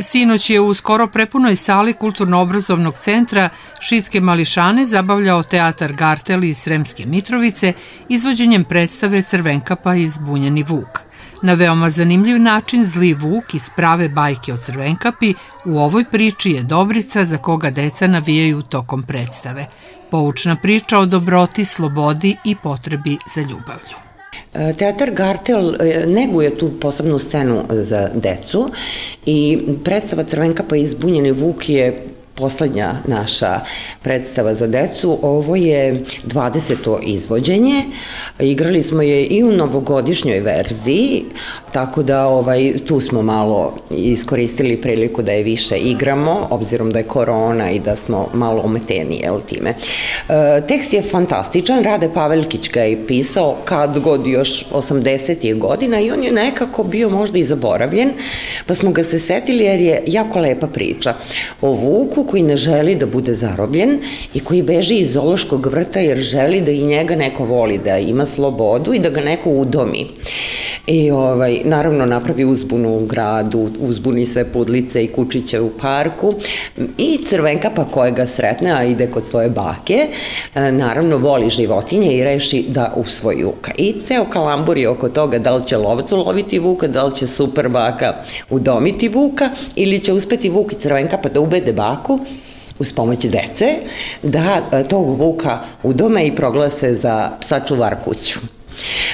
Sinoć je u skoro prepunoj sali Kulturno-obrazovnog centra Šitske mališane zabavljao teatar Gartel iz Sremske Mitrovice izvođenjem predstave Crvenkapa iz Bunjeni Vuk. Na veoma zanimljiv način zli Vuk iz prave bajke o Crvenkapi u ovoj priči je Dobrica za koga deca navijaju tokom predstave. Poučna priča o dobroti, slobodi i potrebi za ljubavlju. Teatar Gartel e, neguje tu posebnu scenu za decu i predstava Crvenka pa izbunjeni Vuk je poslednja naša predstava za decu. Ovo je 20. izvođenje. Igrali smo je i u novogodišnjoj verziji, tako da ovaj, tu smo malo iskoristili priliku da je više igramo, obzirom da je korona i da smo malo ometeni jel, time. E, tekst je fantastičan, Rade Pavelkić ga je pisao kad god još 80. godina i on je nekako bio možda i zaboravljen, pa smo ga se setili jer je jako lepa priča o Vuku koji ne želi da bude zarobljen i koji beži iz zološkog vrta jer želi da i njega neko voli, da ima slobodu i da ga neko udomi. I ovaj, naravno napravi uzbunu u gradu, uzbuni sve pudlice i kučiće u parku i crvenka pa koja ga sretne, a ide kod svoje bake, e, naravno voli životinje i reši da usvoji vuka. I ceo kalambur je oko toga da li će lovac uloviti vuka, da li će super baka udomiti vuka ili će uspeti vuk i crvenka pa da ubede baku uz pomoć dece da e, tog vuka udome i proglase za psa čuvar kuću.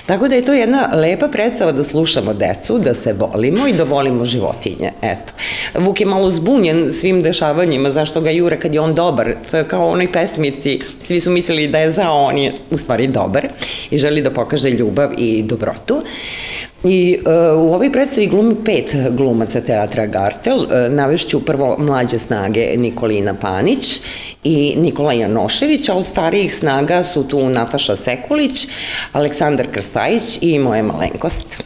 Tako da je to jedna lepa predstava da slušamo decu, da se volimo i da volimo životinje. Eto. Vuk je malo zbunjen svim dešavanjima, zašto ga jure kad je on dobar. To je kao onoj pesmici, svi su mislili da je za, on je u stvari dobar i želi da pokaže ljubav i dobrotu. I uh, u ovoj predstavi glumi pet glumaca teatra Gartel. Uh, navešću prvo mlađe snage Nikolina Panić i Nikola Janošević, a od starijih snaga su tu Nataša Sekulić, Aleksandar Krstajić i moje malenkost.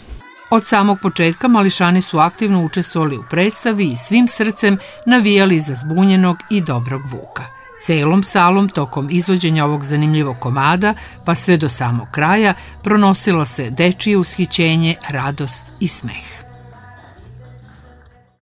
Od samog početka mališani su aktivno učestvovali u predstavi i svim srcem navijali za zbunjenog i dobrog Vuka. Celom salom tokom izvođenja ovog zanimljivog komada, pa sve do samog kraja, pronosilo se dečije ushićenje, radost i smeh.